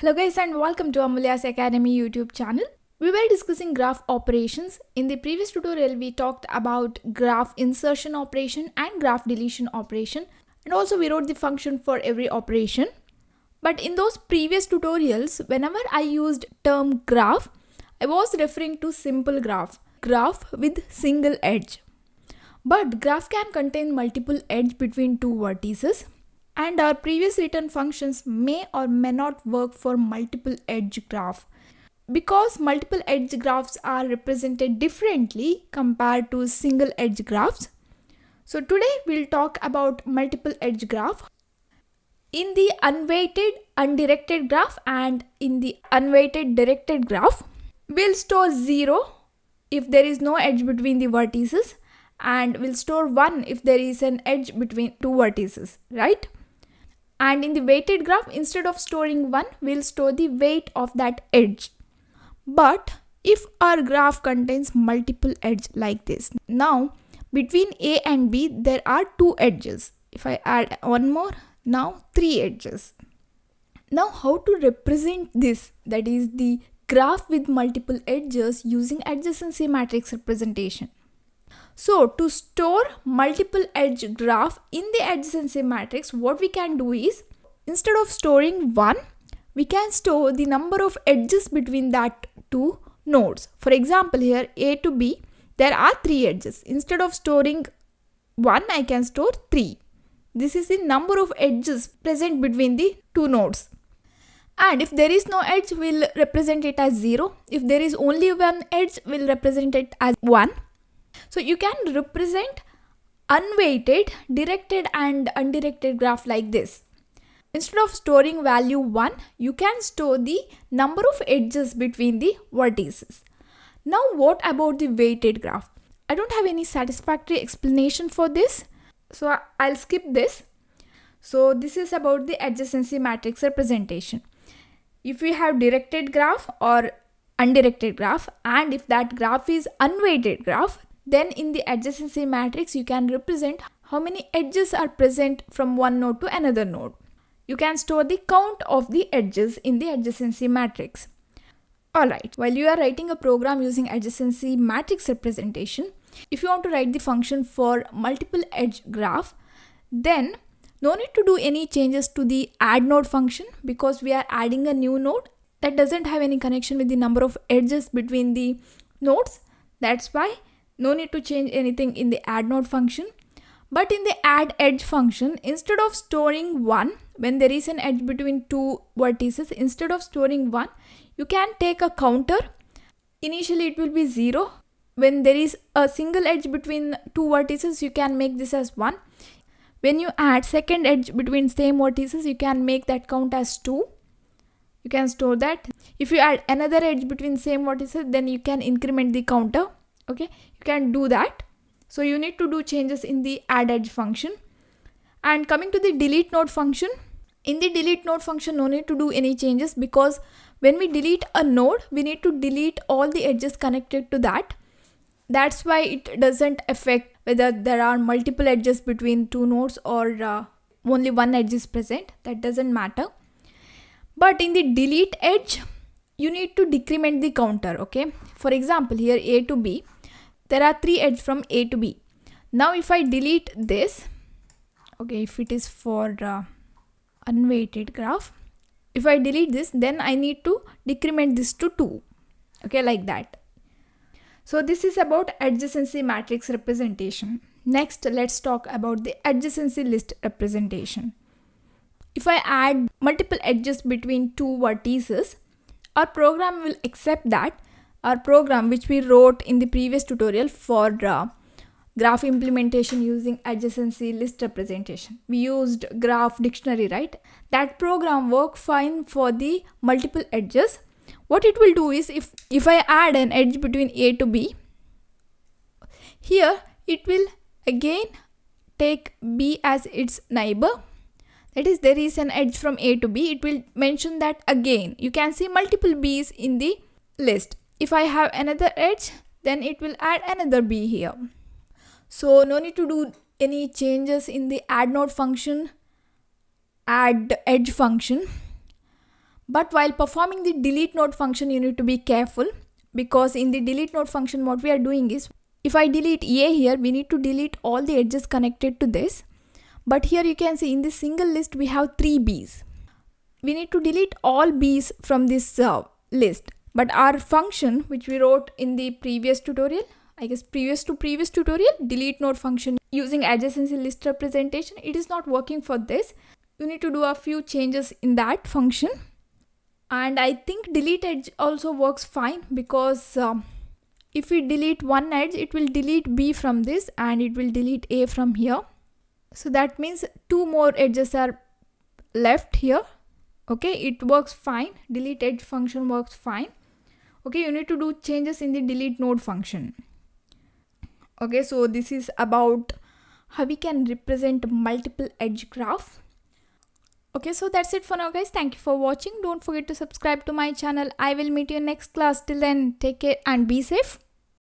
Hello guys and welcome to Amulya's Academy YouTube channel. We were discussing graph operations. In the previous tutorial we talked about graph insertion operation and graph deletion operation and also we wrote the function for every operation. But in those previous tutorials whenever I used term graph I was referring to simple graph, graph with single edge. But graph can contain multiple edge between two vertices and our previous written functions may or may not work for multiple edge graph because multiple edge graphs are represented differently compared to single edge graphs. So today we'll talk about multiple edge graph. In the unweighted undirected graph and in the unweighted directed graph, we'll store 0 if there is no edge between the vertices and we'll store 1 if there is an edge between two vertices, right? And in the weighted graph instead of storing 1 we'll store the weight of that edge. But if our graph contains multiple edge like this now between a and b there are two edges. If i add one more now three edges. Now how to represent this? That is the graph with multiple edges using adjacency matrix representation so to store multiple edge graph in the adjacency matrix, what we can do is instead of storing one, we can store the number of edges between that two nodes. For example, here A to B, there are three edges. Instead of storing one, I can store three. This is the number of edges present between the two nodes. And if there is no edge, we'll represent it as 0. If there is only one edge, we'll represent it as 1. So you can represent unweighted, directed and undirected graph like this. Instead of storing value 1, you can store the number of edges between the vertices. Now what about the weighted graph? I don't have any satisfactory explanation for this. So I'll skip this. So this is about the adjacency matrix representation. If we have directed graph or undirected graph and if that graph is unweighted graph then in the adjacency matrix, you can represent how many edges are present from one node to another node. You can store the count of the edges in the adjacency matrix. Alright, while you are writing a program using adjacency matrix representation, if you want to write the function for multiple edge graph, then no need to do any changes to the add node function because we are adding a new node that doesn't have any connection with the number of edges between the nodes. That's why no need to change anything in the add node function. But in the add edge function instead of storing one when there is an edge between two vertices instead of storing one you can take a counter. Initially it will be zero. When there is a single edge between two vertices you can make this as one. When you add second edge between same vertices you can make that count as two. You can store that. If you add another edge between same vertices then you can increment the counter. Okay can do that. So you need to do changes in the add edge function. And coming to the delete node function in the delete node function no need to do any changes because when we delete a node we need to delete all the edges connected to that. That's why it doesn't affect whether there are multiple edges between two nodes or uh, only one edge is present. That doesn't matter. But in the delete edge you need to decrement the counter okay? For example here a to b there are three edges from A to B. Now if I delete this, okay, if it is for uh, unweighted graph, if I delete this, then I need to decrement this to 2, okay, like that. So this is about adjacency matrix representation. Next, let's talk about the adjacency list representation. If I add multiple edges between two vertices, our program will accept that our program which we wrote in the previous tutorial for uh, graph implementation using adjacency list representation. We used graph dictionary, right? That program work fine for the multiple edges. What it will do is if, if I add an edge between A to B, here it will again take B as its neighbor. That is there is an edge from A to B. It will mention that again. You can see multiple B's in the list if I have another edge then it will add another b here. So no need to do any changes in the add node function add edge function. But while performing the delete node function you need to be careful because in the delete node function what we are doing is if I delete A here we need to delete all the edges connected to this. But here you can see in this single list we have three B's. We need to delete all B's from this uh, list but our function which we wrote in the previous tutorial I guess previous to previous tutorial delete node function using adjacency list representation it is not working for this. You need to do a few changes in that function. And I think delete edge also works fine because um, if we delete one edge it will delete B from this and it will delete A from here. So that means two more edges are left here. Okay it works fine. Delete edge function works fine okay you need to do changes in the delete node function. Okay so this is about how we can represent multiple edge graph. Okay so that's it for now guys. Thank you for watching. Don't forget to subscribe to my channel. I will meet you in next class. Till then take care and be safe